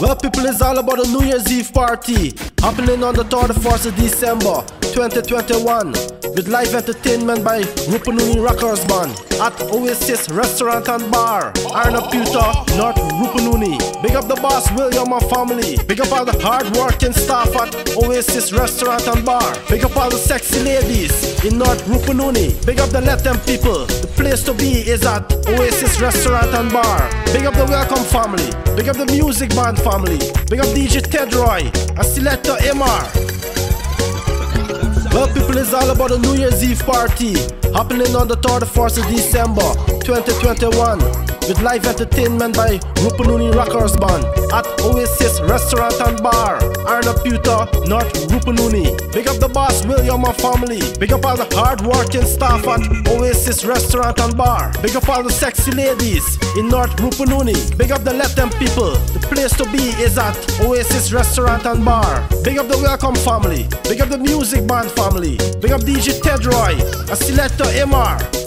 Well, people, it's all about the New Year's Eve party happening on the 31st of December 2021 with live entertainment by Rupununi Rockers Band at Oasis Restaurant and Bar, Aranaputa, North Rupununi. Big up the boss, William and family. Big up all the hard-working staff at Oasis Restaurant and Bar. Big up all the sexy ladies in North Rupununi. Big up the Them people. The place to be is at Oasis Restaurant and Bar. Big up the Welcome family. Big up the Music Band family. Big up DJ Ted Roy and Selector MR. Well, people, it's all about the New Year's Eve party happening on the 31st of December 2021 with live entertainment by Rupununi Rockers Band at Oasis Restaurant and Bar, Aranaputa, North Rupununi. Big up the boss, William and family. Big up all the hard-working staff at Oasis Restaurant and Bar. Big up all the sexy ladies in North Rupununi. Big up the Them people. The place to be is at Oasis Restaurant and Bar. Big up the Welcome family. Big up the Music Band family. Big up DJ Ted Roy, a selector MR.